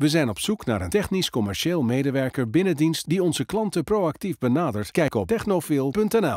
We zijn op zoek naar een technisch-commercieel medewerker binnen dienst die onze klanten proactief benadert. Kijk op technofil.nl.